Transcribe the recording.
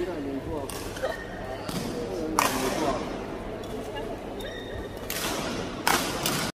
이런你做.